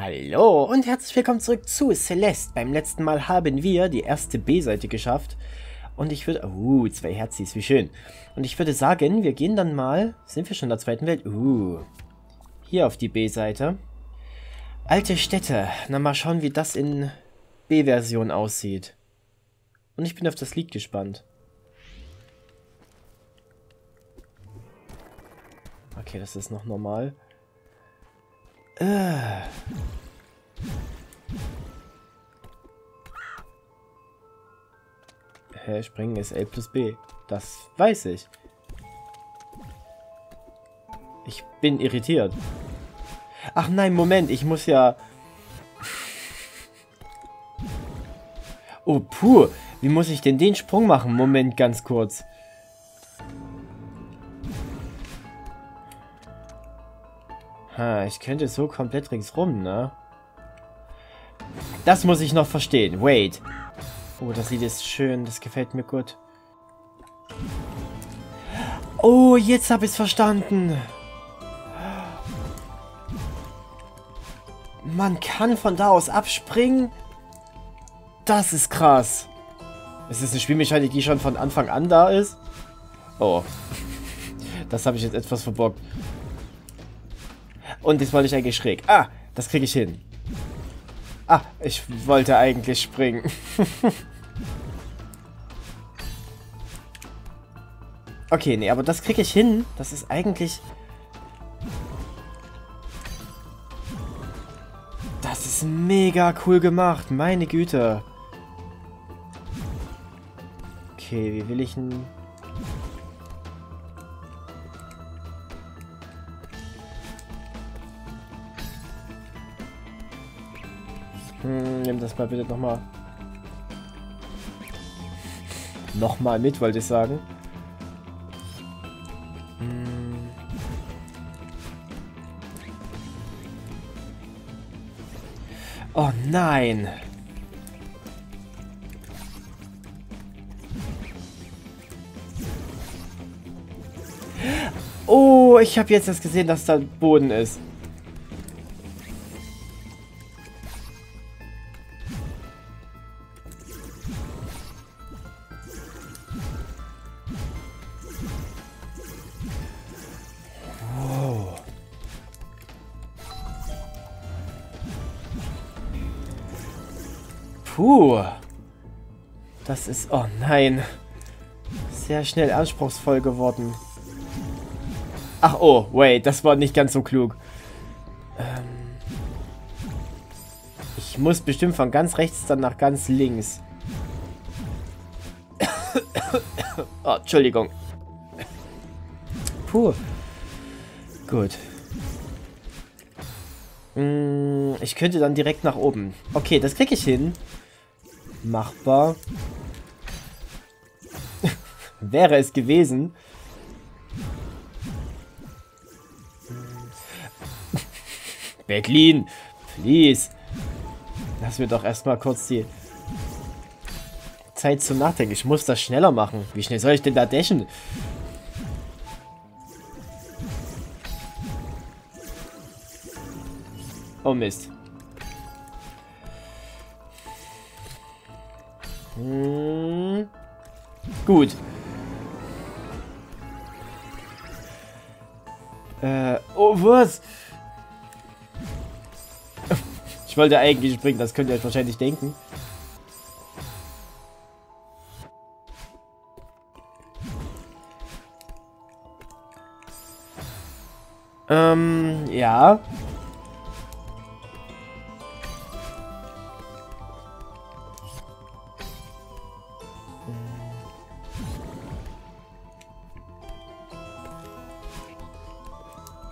Hallo und herzlich willkommen zurück zu Celeste. Beim letzten Mal haben wir die erste B-Seite geschafft. Und ich würde... Uh, zwei Herzis, wie schön. Und ich würde sagen, wir gehen dann mal... Sind wir schon in der zweiten Welt? Uh, hier auf die B-Seite. Alte Städte. Na, mal schauen, wie das in B-Version aussieht. Und ich bin auf das Lied gespannt. Okay, das ist noch normal. Äh. Hä, springen ist L plus B. Das weiß ich. Ich bin irritiert. Ach nein, Moment, ich muss ja... Oh, puh. Wie muss ich denn den Sprung machen? Moment, ganz kurz. Ich könnte so komplett ringsrum, ne? Das muss ich noch verstehen. Wait. Oh, das Lied ist schön. Das gefällt mir gut. Oh, jetzt habe ich es verstanden. Man kann von da aus abspringen. Das ist krass. Ist das eine Spielmechanik, die schon von Anfang an da ist? Oh. Das habe ich jetzt etwas verbockt. Und jetzt wollte ich eigentlich schräg. Ah, das kriege ich hin. Ah, ich wollte eigentlich springen. okay, nee, aber das kriege ich hin. Das ist eigentlich... Das ist mega cool gemacht. Meine Güte. Okay, wie will ich denn... Hm, nimm das mal bitte nochmal. Nochmal mit, wollte ich sagen. Hm. Oh nein. Oh, ich habe jetzt erst gesehen, dass da Boden ist. Puh. Das ist... Oh nein. Sehr schnell anspruchsvoll geworden. Ach oh, wait, das war nicht ganz so klug. Ähm ich muss bestimmt von ganz rechts dann nach ganz links. oh, Entschuldigung. Puh. Gut. Hm, ich könnte dann direkt nach oben. Okay, das kriege ich hin machbar. Wäre es gewesen. Berlin, please. Lass mir doch erstmal kurz die Zeit zum Nachdenken. Ich muss das schneller machen. Wie schnell soll ich denn da dashen? Oh Mist. Hm. Gut. Äh, oh, was? Ich wollte eigentlich springen, das könnt ihr euch wahrscheinlich denken. Ähm, ja.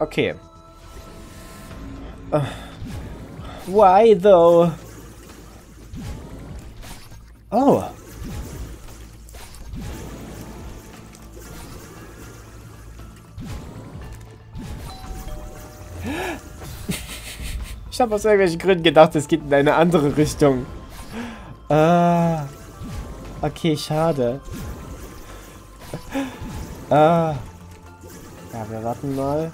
Okay. Uh, why though? Oh. Ich habe aus irgendwelchen Gründen gedacht, es geht in eine andere Richtung. Ah. Okay, schade. Ah. Ja, wir warten mal.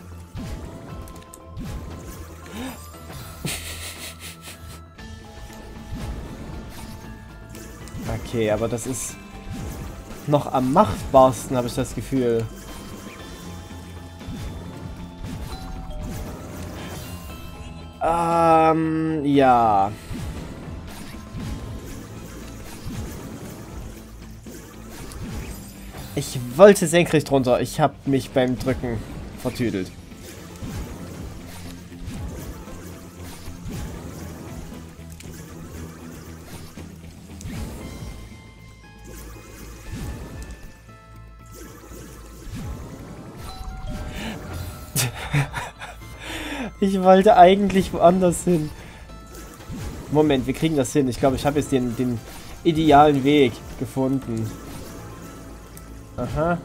Okay, aber das ist noch am machbarsten, habe ich das Gefühl. Ähm, ja. Ich wollte senkrecht runter. Ich habe mich beim Drücken vertüdelt. Ich wollte eigentlich woanders hin. Moment, wir kriegen das hin. Ich glaube, ich habe jetzt den, den idealen Weg gefunden. Aha.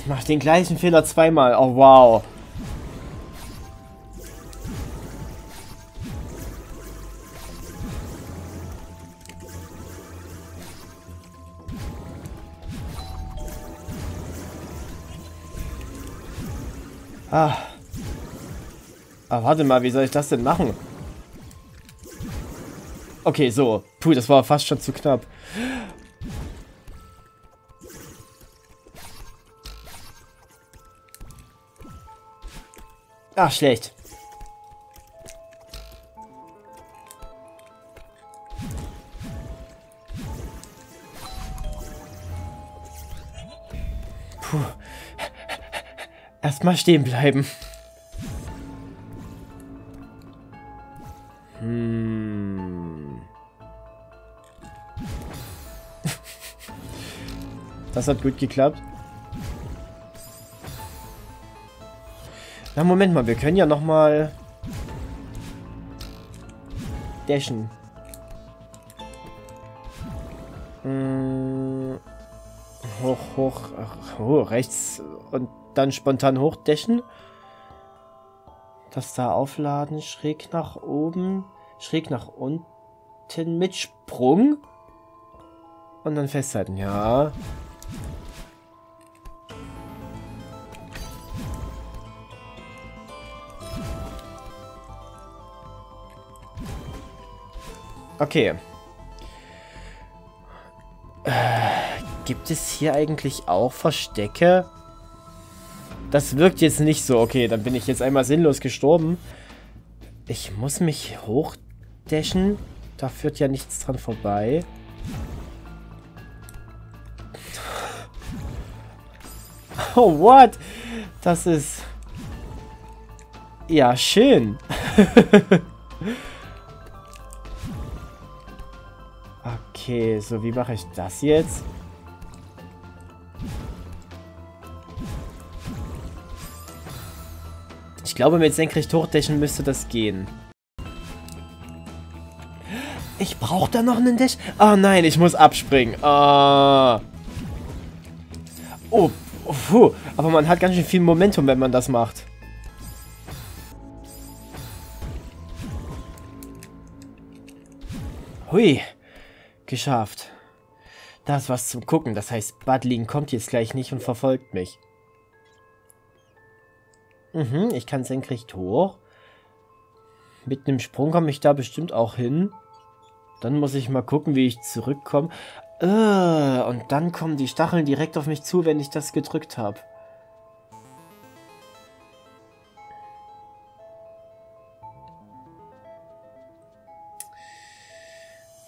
Ich mache den gleichen Fehler zweimal. Oh, wow. Ah, warte mal, wie soll ich das denn machen? Okay, so. Puh, das war fast schon zu knapp. Ach, schlecht. Puh. Erstmal stehen bleiben. Hat gut geklappt. Na, Moment mal, wir können ja nochmal dashen. Hm. Hoch, hoch, ach, oh, rechts und dann spontan hochdashen. Das da aufladen, schräg nach oben, schräg nach unten mit Sprung. Und dann festhalten, ja. Okay. Äh, gibt es hier eigentlich auch Verstecke? Das wirkt jetzt nicht so. Okay, dann bin ich jetzt einmal sinnlos gestorben. Ich muss mich hochdashen. Da führt ja nichts dran vorbei. Oh, what? Das ist... Ja, schön. okay, so wie mache ich das jetzt? glaube, mit senkrecht hochdashen müsste das gehen. Ich brauche da noch einen Dash. Oh nein, ich muss abspringen. Oh. Oh, puh. aber man hat ganz schön viel Momentum, wenn man das macht. Hui, geschafft. Da ist was zum Gucken. Das heißt, Budlin kommt jetzt gleich nicht und verfolgt mich. Mhm, ich kann senkrecht hoch. Mit einem Sprung komme ich da bestimmt auch hin. Dann muss ich mal gucken, wie ich zurückkomme. Äh, und dann kommen die Stacheln direkt auf mich zu, wenn ich das gedrückt habe.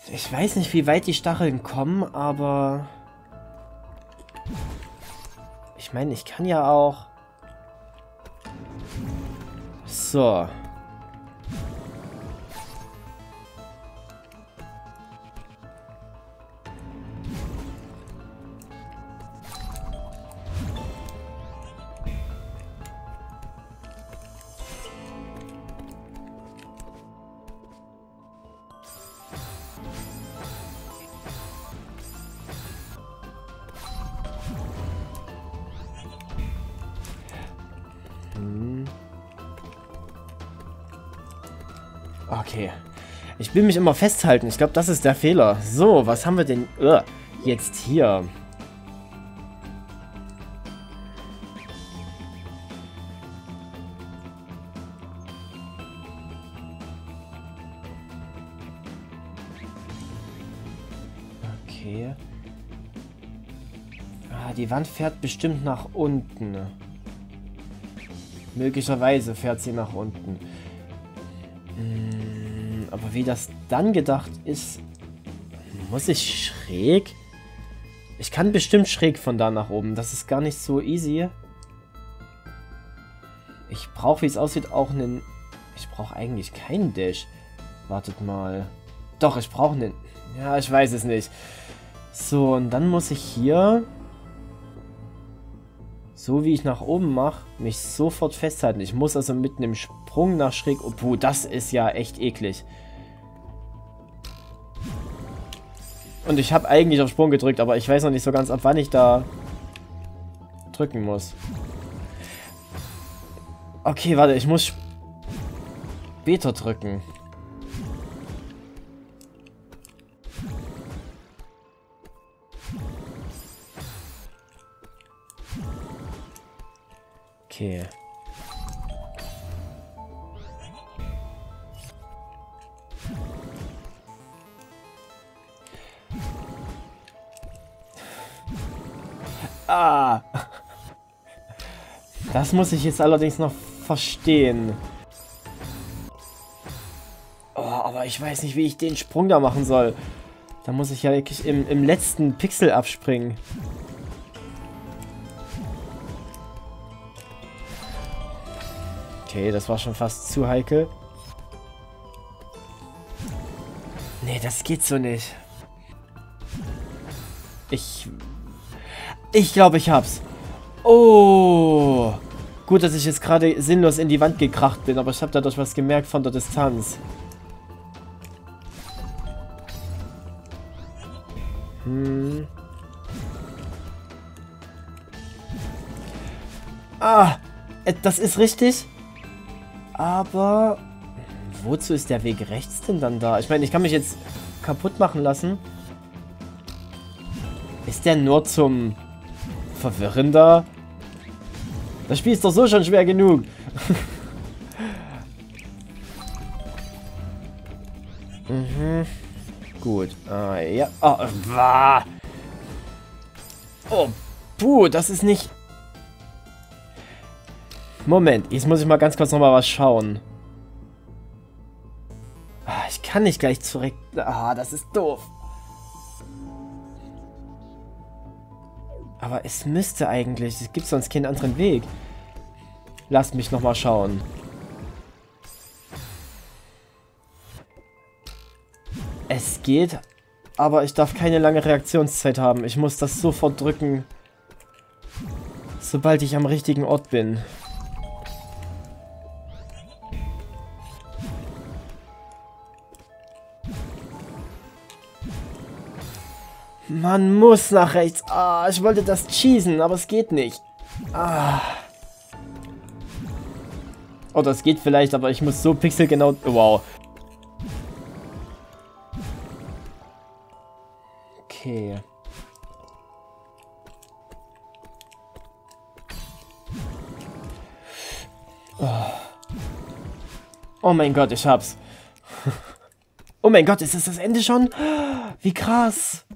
Ich weiß nicht, wie weit die Stacheln kommen, aber... Ich meine, ich kann ja auch... So. will mich immer festhalten. Ich glaube, das ist der Fehler. So, was haben wir denn uh, jetzt hier? Okay. Ah, die Wand fährt bestimmt nach unten. Möglicherweise fährt sie nach unten. Aber wie das dann gedacht ist... Muss ich schräg? Ich kann bestimmt schräg von da nach oben. Das ist gar nicht so easy. Ich brauche, wie es aussieht, auch einen... Ich brauche eigentlich keinen Dash. Wartet mal. Doch, ich brauche einen... Ja, ich weiß es nicht. So, und dann muss ich hier... So wie ich nach oben mache, mich sofort festhalten. Ich muss also mit einem Sprung nach schräg... Obwohl, das ist ja echt eklig. Und ich habe eigentlich auf Sprung gedrückt, aber ich weiß noch nicht so ganz, ab wann ich da drücken muss. Okay, warte, ich muss später drücken. Okay. Ah. Das muss ich jetzt allerdings noch verstehen. Oh, aber ich weiß nicht, wie ich den Sprung da machen soll. Da muss ich ja wirklich im, im letzten Pixel abspringen. Okay, das war schon fast zu heikel. Nee, das geht so nicht. Ich... Ich glaube, ich hab's. Oh. Gut, dass ich jetzt gerade sinnlos in die Wand gekracht bin, aber ich habe dadurch was gemerkt von der Distanz. Hm. Ah, äh, das ist richtig. Aber wozu ist der Weg rechts denn dann da? Ich meine, ich kann mich jetzt kaputt machen lassen. Ist der nur zum Verwirren da? Das Spiel ist doch so schon schwer genug. mhm. Gut. Ah, ja. Oh, wah. oh, puh, das ist nicht... Moment, jetzt muss ich mal ganz kurz nochmal was schauen. Ah, ich kann nicht gleich zurück... Ah, das ist doof. Aber es müsste eigentlich... Es gibt sonst keinen anderen Weg. Lass mich nochmal schauen. Es geht, aber ich darf keine lange Reaktionszeit haben. Ich muss das sofort drücken, sobald ich am richtigen Ort bin. Man muss nach rechts. Ah, ich wollte das cheesen, aber es geht nicht. Ah. Oh, das geht vielleicht, aber ich muss so pixelgenau... Wow. Okay. Oh. oh mein Gott, ich hab's. Oh mein Gott, ist das das Ende schon? Wie krass.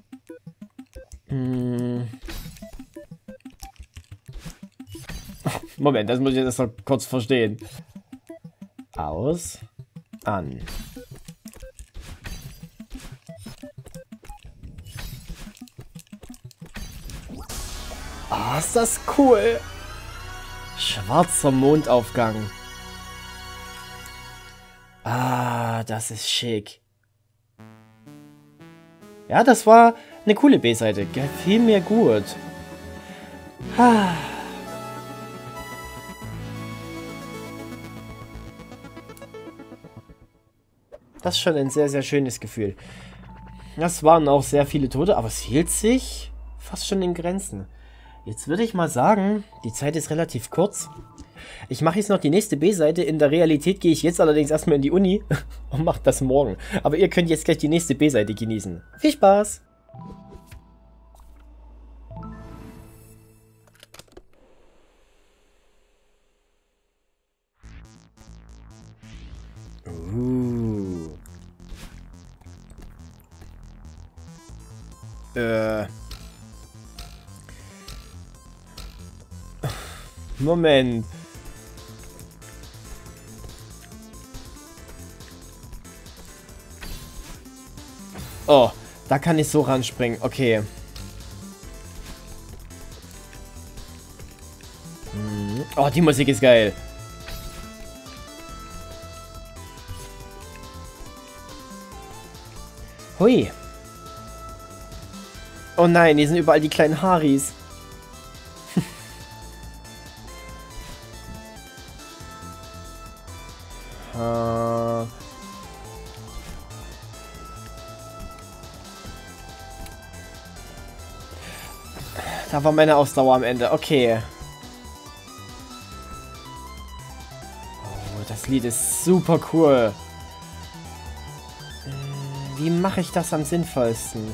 Hm. Moment, das muss ich jetzt noch kurz verstehen. Aus. An. Ah, oh, ist das cool. Schwarzer Mondaufgang. Ah, das ist schick. Ja, das war eine coole B-Seite. Gefiel mir gut. Das ist schon ein sehr, sehr schönes Gefühl. Das waren auch sehr viele Tote, aber es hielt sich fast schon in Grenzen. Jetzt würde ich mal sagen, die Zeit ist relativ kurz. Ich mache jetzt noch die nächste B-Seite. In der Realität gehe ich jetzt allerdings erstmal in die Uni und mache das morgen. Aber ihr könnt jetzt gleich die nächste B-Seite genießen. Viel Spaß! Uh. Äh. Moment. Oh, da kann ich so ranspringen. Okay. Hm. Oh, die Musik ist geil. Hui. Oh nein, hier sind überall die kleinen Haris. War meine Ausdauer am Ende. Okay. Oh, das Lied ist super cool. Hm, wie mache ich das am sinnvollsten?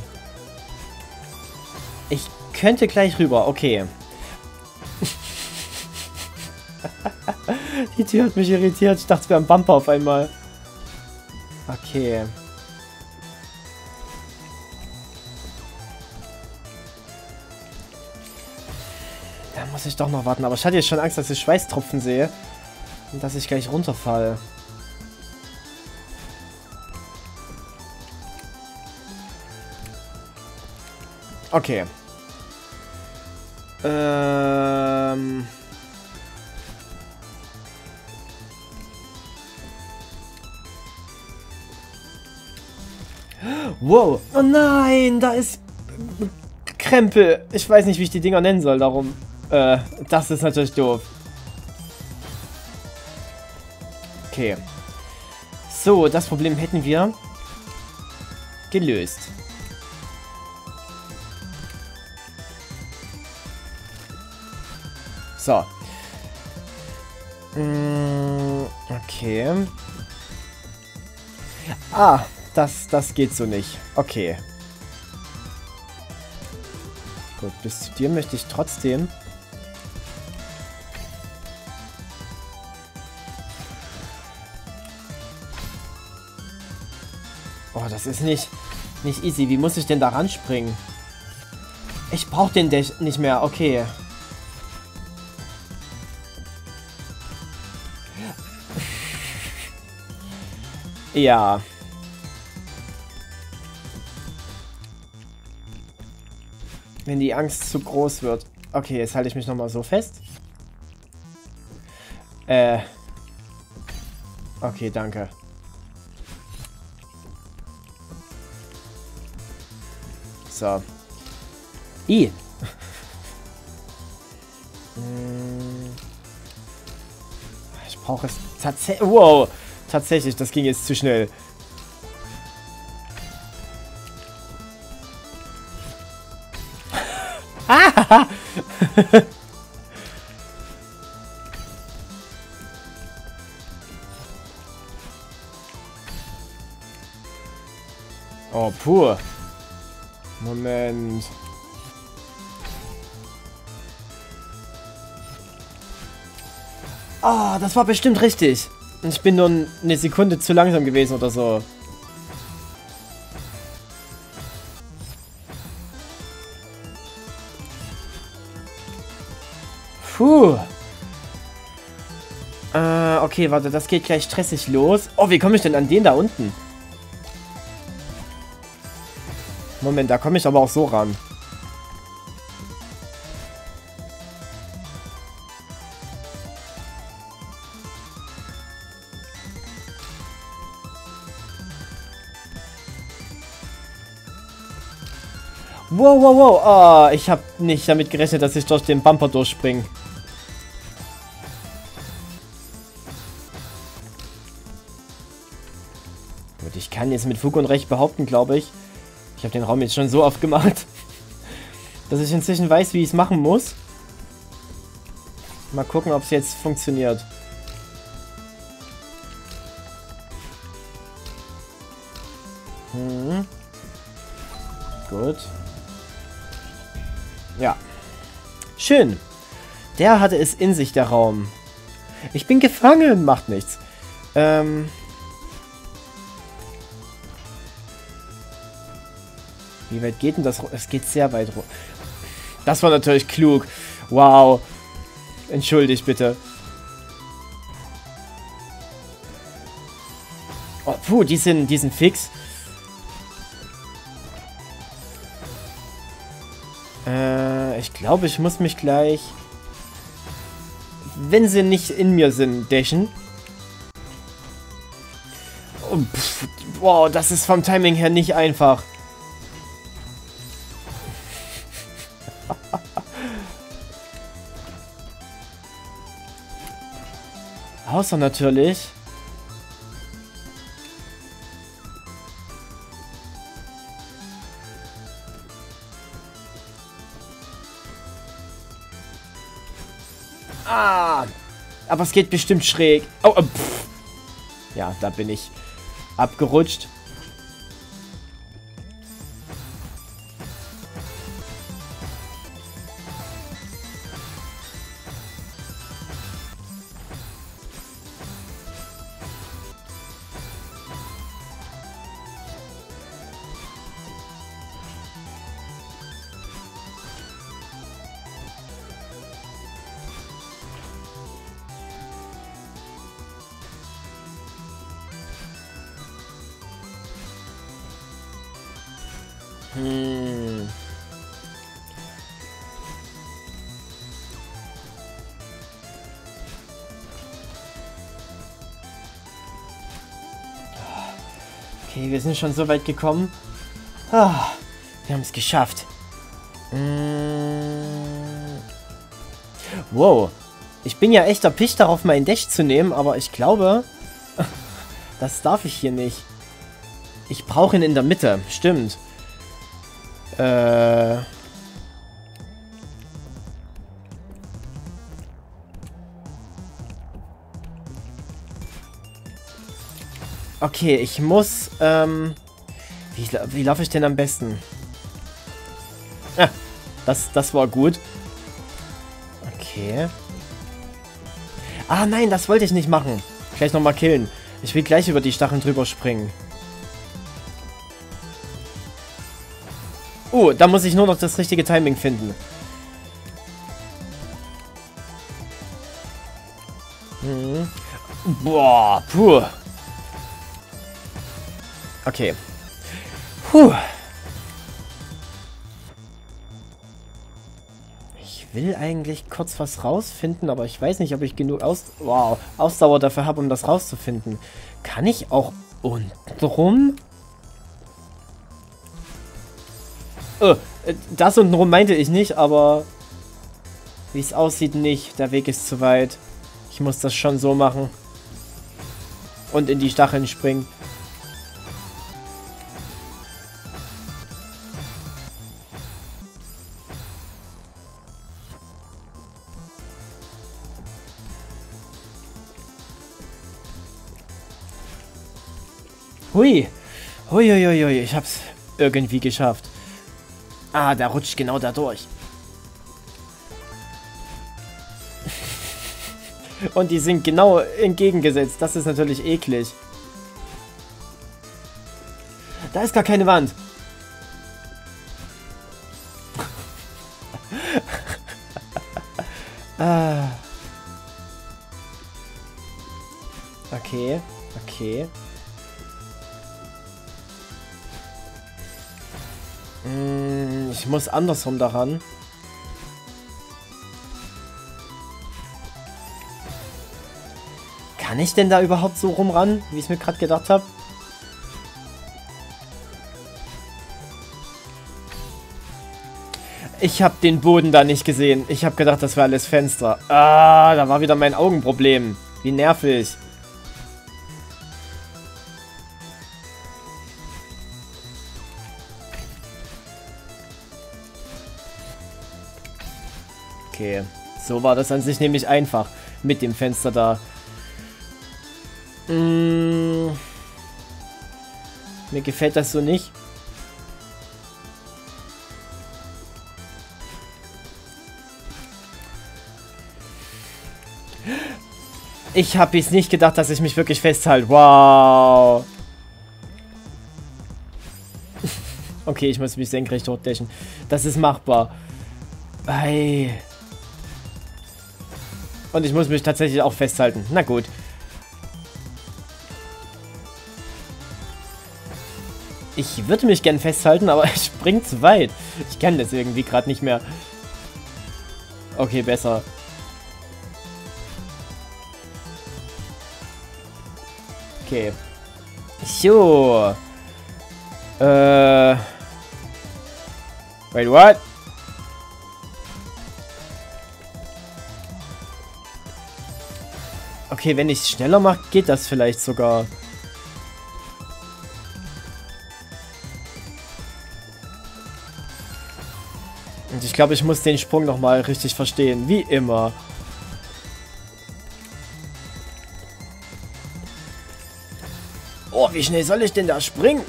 Ich könnte gleich rüber. Okay. Die Tür hat mich irritiert. Ich dachte, es wäre ein Bumper auf einmal. Okay. Muss ich doch noch warten. Aber ich hatte jetzt schon Angst, dass ich Schweißtropfen sehe. Und dass ich gleich runterfall. Okay. Ähm... Wow. Oh nein, da ist Krempel. Ich weiß nicht, wie ich die Dinger nennen soll, darum. Äh, das ist natürlich doof. Okay. So, das Problem hätten wir gelöst. So. Mm, okay. Ah, das, das geht so nicht. Okay. Gut, bis zu dir möchte ich trotzdem... das ist nicht, nicht easy. Wie muss ich denn da ranspringen? Ich brauche den Dash nicht mehr. Okay. Ja. Wenn die Angst zu groß wird. Okay, jetzt halte ich mich nochmal so fest. Äh. Okay, danke. So. I. Hm. ich brauche es tatsächlich... Wow. Tatsächlich, das ging jetzt zu schnell. Das war bestimmt richtig. Ich bin nur eine Sekunde zu langsam gewesen oder so. Puh. Äh, okay, warte, das geht gleich stressig los. Oh, wie komme ich denn an den da unten? Moment, da komme ich aber auch so ran. Wow, wow. Oh, ich habe nicht damit gerechnet, dass ich durch den Bumper durchspringe. Gut, ich kann jetzt mit Fug und Recht behaupten, glaube ich. Ich habe den Raum jetzt schon so oft gemacht, dass ich inzwischen weiß, wie ich es machen muss. Mal gucken, ob es jetzt funktioniert. Schön. Der hatte es in sich, der Raum. Ich bin gefangen. Macht nichts. Ähm. Wie weit geht denn das? Es geht sehr weit rum. Das war natürlich klug. Wow. Entschuldigt bitte. Oh, puh, die sind, die sind fix. Glaube, ich muss mich gleich, wenn sie nicht in mir sind, pff, wow, das ist vom Timing her nicht einfach. Außer natürlich... Aber es geht bestimmt schräg. Oh, äh, ja, da bin ich abgerutscht. Schon so weit gekommen. Ah, wir haben es geschafft. Hm. Wow. Ich bin ja echt erpicht darauf, meinen Dash zu nehmen, aber ich glaube, das darf ich hier nicht. Ich brauche ihn in der Mitte. Stimmt. Äh... Okay, ich muss, ähm... Wie, wie laufe ich denn am besten? Ah, das, das war gut. Okay. Ah, nein, das wollte ich nicht machen. Gleich nochmal killen. Ich will gleich über die Stacheln drüber springen. Uh, da muss ich nur noch das richtige Timing finden. Hm. Boah, puh. Okay. Puh. Ich will eigentlich kurz was rausfinden, aber ich weiß nicht, ob ich genug Aus wow, Ausdauer dafür habe, um das rauszufinden. Kann ich auch unten rum? Oh, das untenrum meinte ich nicht, aber wie es aussieht, nicht. Der Weg ist zu weit. Ich muss das schon so machen. Und in die Stacheln springen. Hui. Hui, hui, hui, ich hab's irgendwie geschafft. Ah, der rutscht genau da durch. Und die sind genau entgegengesetzt. Das ist natürlich eklig. Da ist gar keine Wand. Muss andersrum daran. Kann ich denn da überhaupt so rumran, wie ich es mir gerade gedacht habe? Ich habe den Boden da nicht gesehen. Ich habe gedacht, das wäre alles Fenster. Ah, da war wieder mein Augenproblem. Wie nervig. Okay. So war das an sich nämlich einfach. Mit dem Fenster da. Mmh. Mir gefällt das so nicht. Ich habe jetzt nicht gedacht, dass ich mich wirklich festhalte. Wow. Okay, ich muss mich senkrecht hochdechen. Das ist machbar. Ei. Und ich muss mich tatsächlich auch festhalten. Na gut. Ich würde mich gern festhalten, aber ich spring zu weit. Ich kann das irgendwie gerade nicht mehr. Okay, besser. Okay. So. Äh. Wait, what? Okay, wenn ich es schneller mache, geht das vielleicht sogar. Und ich glaube, ich muss den Sprung nochmal richtig verstehen. Wie immer. Oh, wie schnell soll ich denn da springen?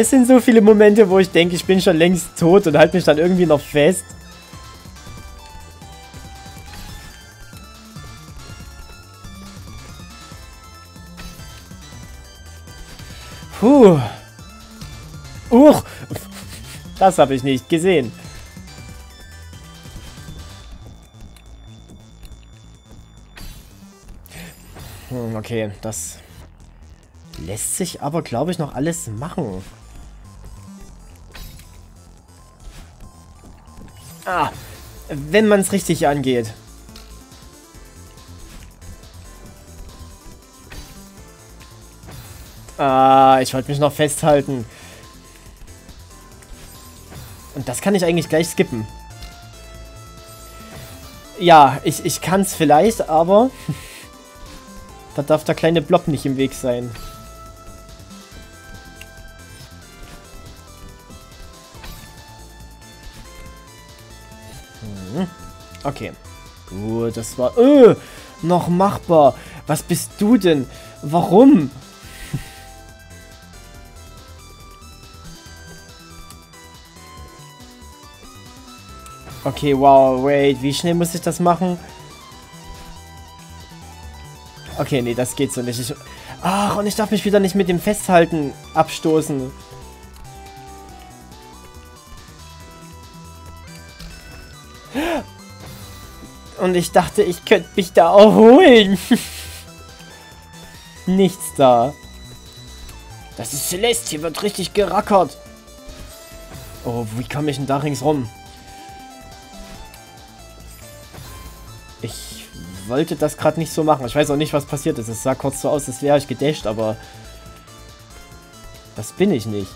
Es sind so viele Momente, wo ich denke, ich bin schon längst tot und halte mich dann irgendwie noch fest. Puh. Uch. Das habe ich nicht gesehen. Hm, okay, das lässt sich aber, glaube ich, noch alles machen. Ah, wenn man es richtig angeht. Ah, ich wollte mich noch festhalten. Und das kann ich eigentlich gleich skippen. Ja, ich, ich kann es vielleicht, aber... da darf der kleine Blob nicht im Weg sein. Hm. Okay. Gut, das war... Öh, noch machbar. Was bist du denn? Warum? Okay, wow, wait, wie schnell muss ich das machen? Okay, nee, das geht so nicht. Ich, ach, und ich darf mich wieder nicht mit dem Festhalten abstoßen. Und ich dachte, ich könnte mich da erholen. Nichts da. Das ist Celeste, hier wird richtig gerackert. Oh, wie komme ich denn da ringsrum? Ich wollte das gerade nicht so machen. Ich weiß auch nicht, was passiert ist. Es sah kurz so aus, als wäre ich gedasht, aber... Das bin ich nicht.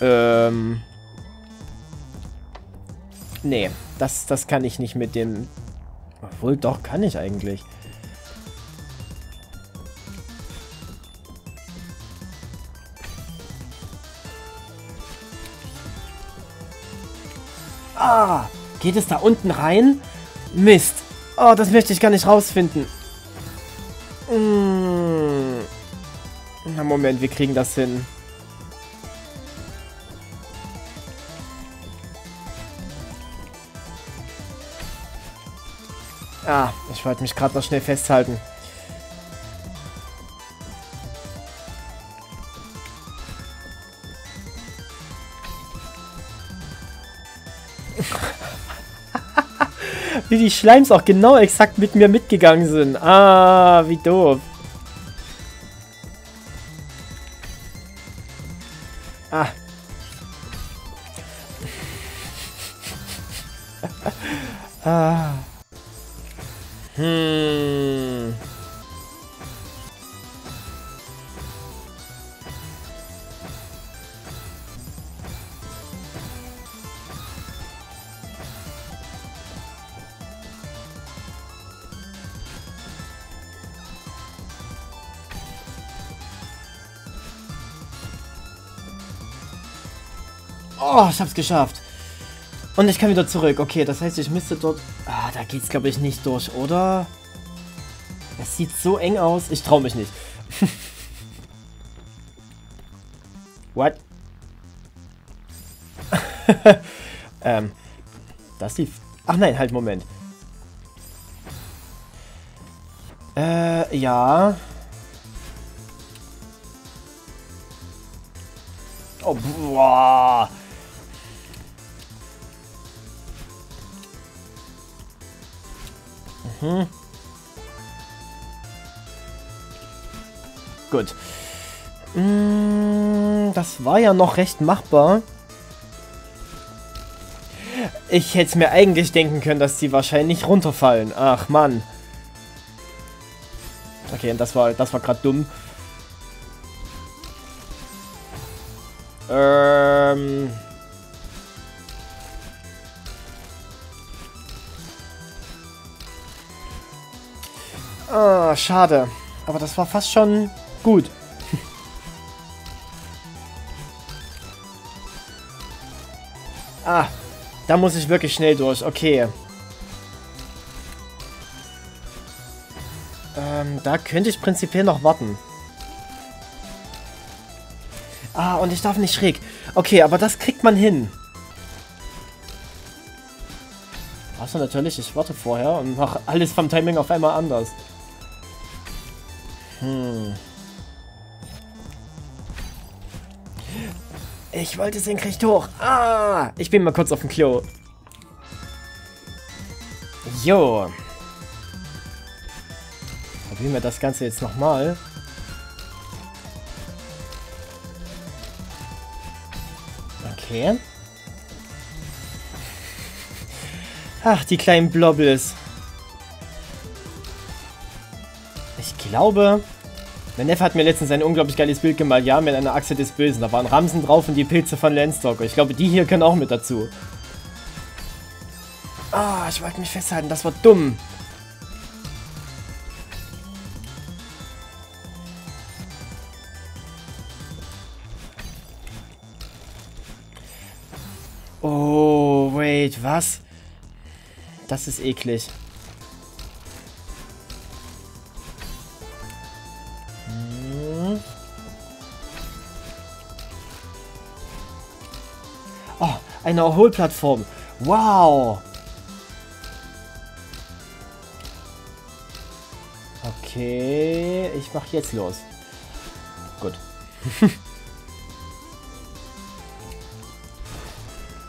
Ähm... Nee, das, das kann ich nicht mit dem... Obwohl, doch, kann ich eigentlich. Ah, geht es da unten rein? Mist. Oh, das möchte ich gar nicht rausfinden. Hm. Na, Moment, wir kriegen das hin. Ah, ich wollte mich gerade noch schnell festhalten. Wie die Schleims auch genau exakt mit mir mitgegangen sind. Ah, wie doof. Oh, ich hab's geschafft. Und ich kann wieder zurück. Okay, das heißt, ich müsste dort... Ah, da geht's, glaube ich, nicht durch, oder? Es sieht so eng aus. Ich traue mich nicht. What? ähm, das lief... Ach nein, halt, Moment. Äh, ja. Oh, boah. Mhm. Gut. Mm, das war ja noch recht machbar. Ich hätte mir eigentlich denken können, dass die wahrscheinlich runterfallen. Ach, Mann. Okay, das war, das war gerade dumm. Ähm... schade. Aber das war fast schon gut. ah, da muss ich wirklich schnell durch. Okay. Ähm, da könnte ich prinzipiell noch warten. Ah, und ich darf nicht schräg. Okay, aber das kriegt man hin. Achso, natürlich, ich warte vorher und mache alles vom Timing auf einmal anders. Ich wollte senkrecht hoch. Ah, ich bin mal kurz auf dem Klo. Jo. Probieren wir das Ganze jetzt nochmal. Okay. Ach, die kleinen Blobbles. Ich glaube, mein Neffe hat mir letztens ein unglaublich geiles Bild gemalt. Ja, mit einer Achse des Bösen. Da waren Ramsen drauf und die Pilze von Landstalker. Ich glaube, die hier können auch mit dazu. Ah, ich wollte mich festhalten. Das war dumm. Oh, wait, was? Das ist eklig. Eine Erholplattform. Wow. Okay, ich mach jetzt los. Gut.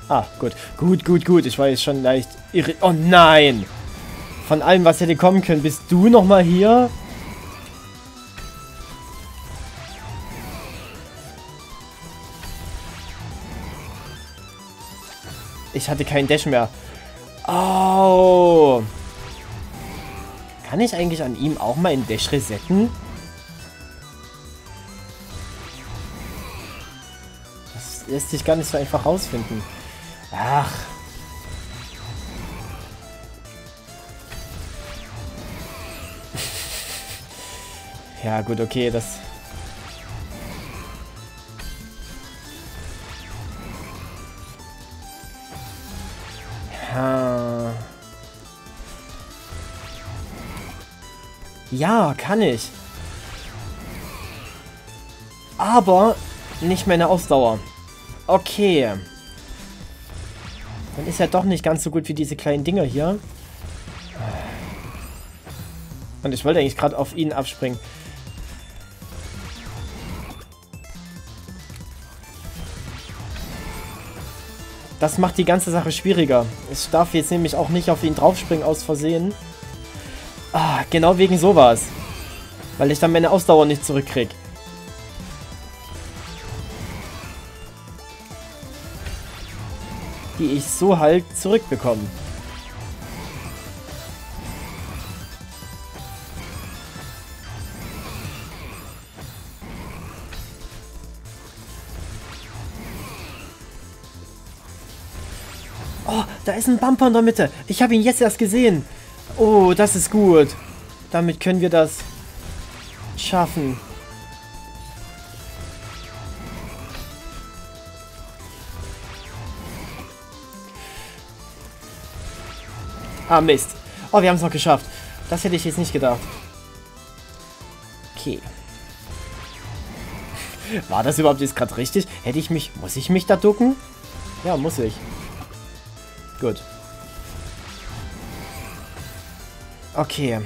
Ah, gut. Gut, gut, gut. Ich war jetzt schon leicht irre... Oh nein! Von allem, was hätte kommen können, bist du nochmal hier? Ich hatte keinen Dash mehr. Oh! Kann ich eigentlich an ihm auch mal einen Dash resetten? Das lässt sich gar nicht so einfach rausfinden. Ach. Ja, gut, okay, das... Ja, kann ich. Aber nicht meine Ausdauer. Okay. Dann ist er doch nicht ganz so gut wie diese kleinen Dinger hier. Und ich wollte eigentlich gerade auf ihn abspringen. Das macht die ganze Sache schwieriger. Ich darf jetzt nämlich auch nicht auf ihn draufspringen aus Versehen. Ah, genau wegen sowas. Weil ich dann meine Ausdauer nicht zurückkriege. die ich so halt zurückbekomme. Oh, da ist ein Bumper in der Mitte. Ich habe ihn jetzt erst gesehen. Oh, das ist gut. Damit können wir das schaffen. Ah, Mist. Oh, wir haben es noch geschafft. Das hätte ich jetzt nicht gedacht. Okay. War das überhaupt jetzt gerade richtig? Hätte ich mich... Muss ich mich da ducken? Ja, muss ich. Gut. Okay.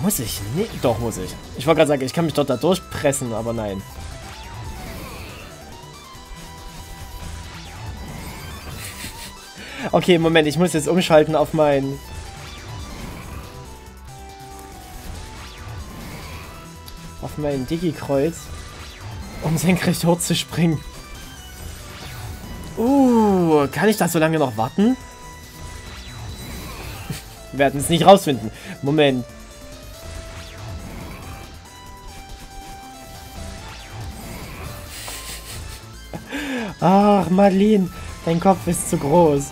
Muss ich? Nee, doch, muss ich. Ich wollte gerade sagen, ich kann mich dort da durchpressen, aber nein. Okay, Moment, ich muss jetzt umschalten auf mein... Auf mein Digi-Kreuz, um senkrecht hochzuspringen. Uh, kann ich das so lange noch warten? Wir werden es nicht rausfinden. Moment. Ach, Marlene, dein Kopf ist zu groß.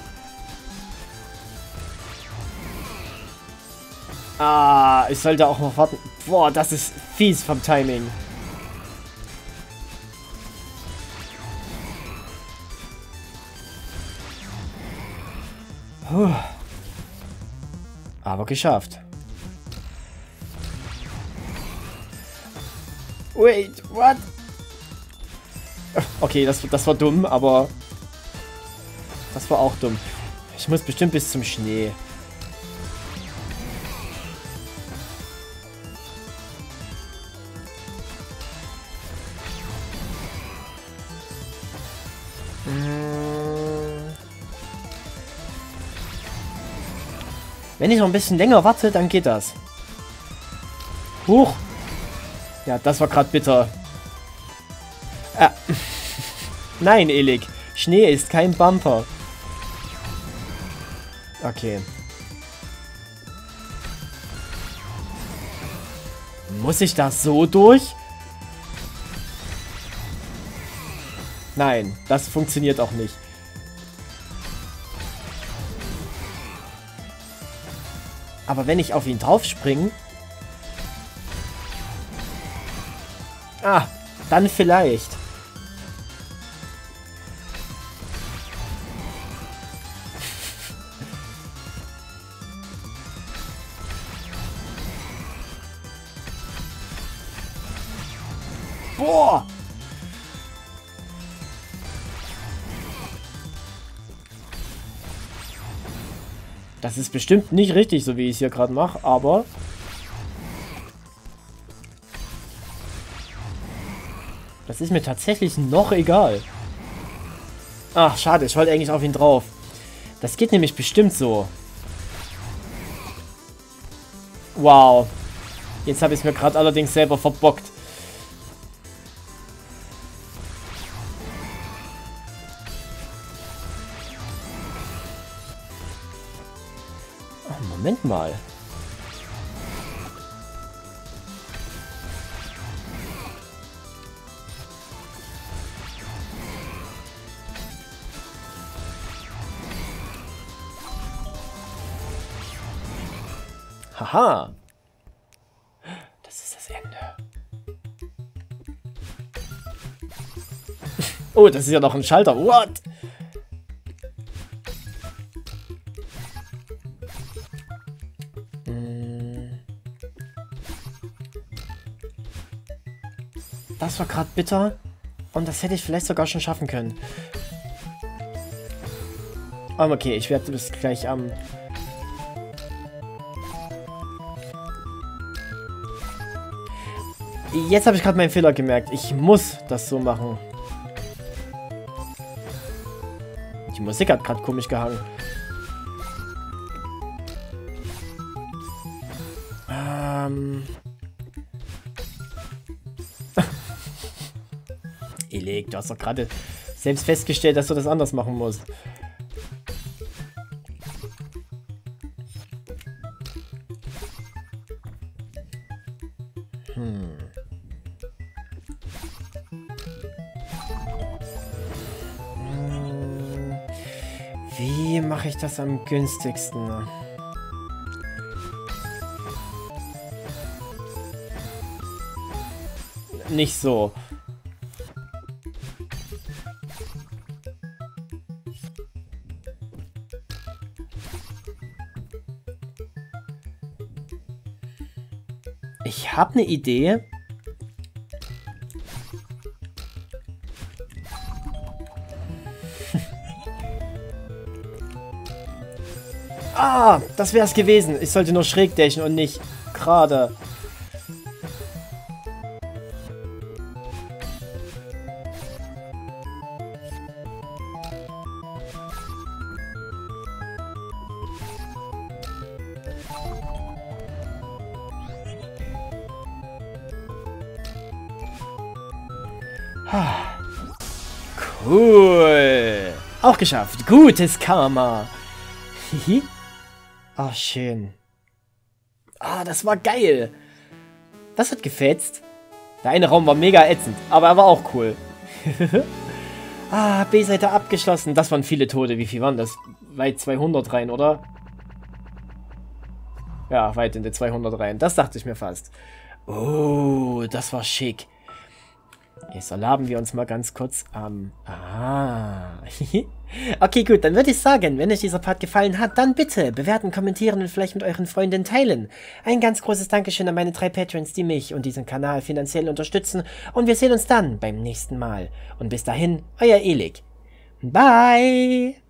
Ah, ich sollte auch noch warten. Boah, das ist fies vom Timing. Puh. Aber geschafft. Wait, what? Okay, das, das war dumm, aber... Das war auch dumm. Ich muss bestimmt bis zum Schnee. Wenn ich noch ein bisschen länger warte, dann geht das. Huch! Ja, das war gerade bitter. Ah. Nein, Elik. Schnee ist kein Bumper. Okay. Muss ich das so durch? Nein, das funktioniert auch nicht. Aber wenn ich auf ihn drauf springe... Ah, dann vielleicht. Das ist bestimmt nicht richtig, so wie ich es hier gerade mache, aber... Das ist mir tatsächlich noch egal. Ach, schade, ich wollte eigentlich auf ihn drauf. Das geht nämlich bestimmt so. Wow. Jetzt habe ich es mir gerade allerdings selber verbockt. Oh, das ist ja noch ein Schalter. What? Das war gerade bitter. Und das hätte ich vielleicht sogar schon schaffen können. Aber okay, ich werde bis gleich am... Jetzt habe ich gerade meinen Fehler gemerkt. Ich muss das so machen. Die Musik hat gerade komisch gehangen. Ähm... Elik, du hast doch gerade selbst festgestellt, dass du das anders machen musst. Das am günstigsten? Nicht so. Ich habe eine Idee. Ah, das wäre es gewesen. Ich sollte nur schräg dashen und nicht gerade. Cool. Auch geschafft. Gutes Karma. Hihi. Ah, schön. Ah, das war geil. Das hat gefetzt. Der eine Raum war mega ätzend, aber er war auch cool. ah, B-Seite abgeschlossen. Das waren viele Tote. Wie viel waren das? Weit 200 rein, oder? Ja, weit in die 200 rein. Das dachte ich mir fast. Oh, das war schick. Jetzt erlaben wir uns mal ganz kurz am... Ähm, ah. okay, gut, dann würde ich sagen, wenn euch dieser Part gefallen hat, dann bitte bewerten, kommentieren und vielleicht mit euren Freunden teilen. Ein ganz großes Dankeschön an meine drei Patrons, die mich und diesen Kanal finanziell unterstützen. Und wir sehen uns dann beim nächsten Mal. Und bis dahin, euer Elik. Bye!